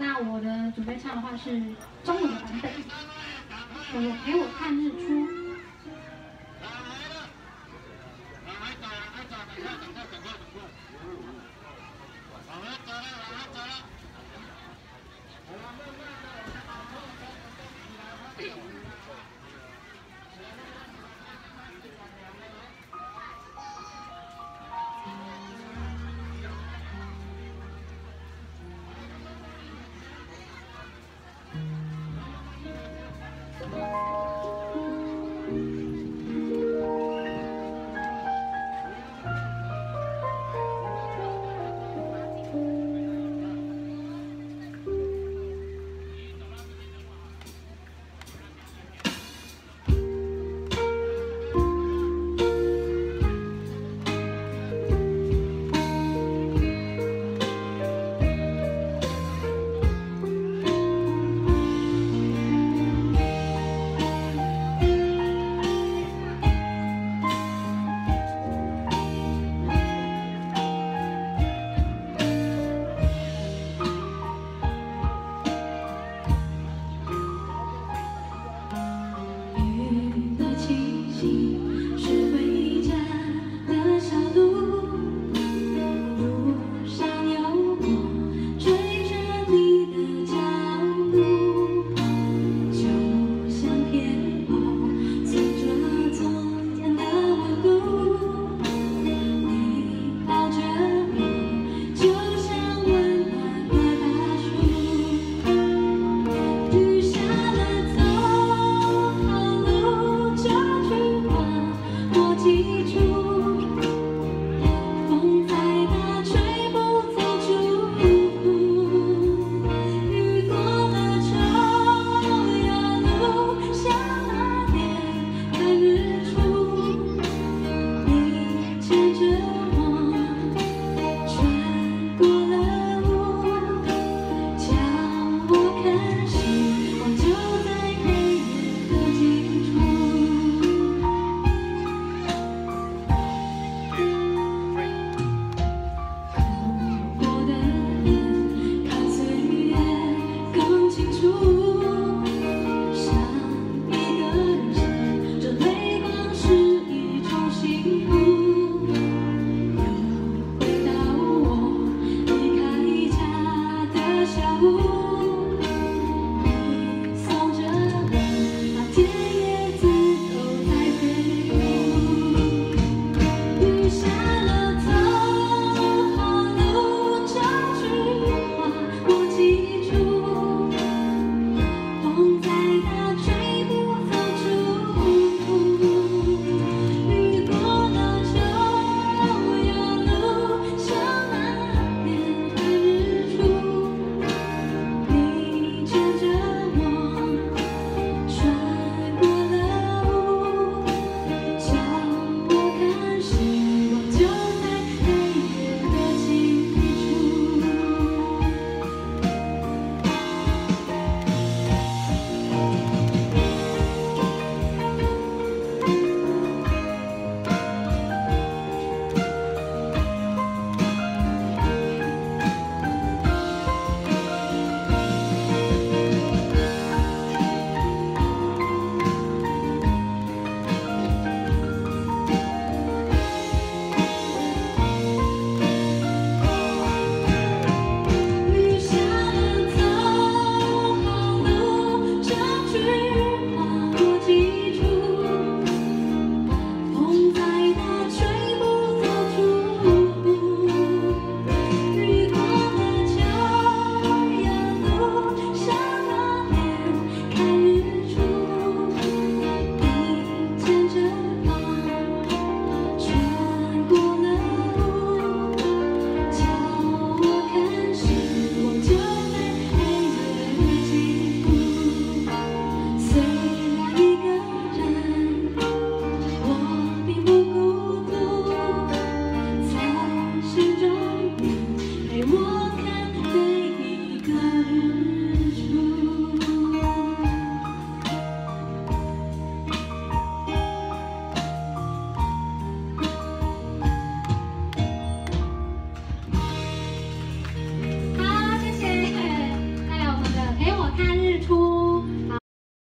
那我的准备唱的话是中文版本，我陪我看日出。juro.